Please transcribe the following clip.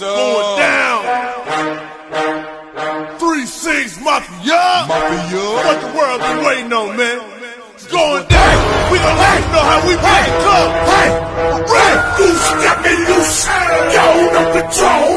It's going down. Three six mafia. Mafia. What the world be waiting on, man? It's going down. We don't you know how we pack it up. Hey, Red, you step loose. Y'all Yo, no control.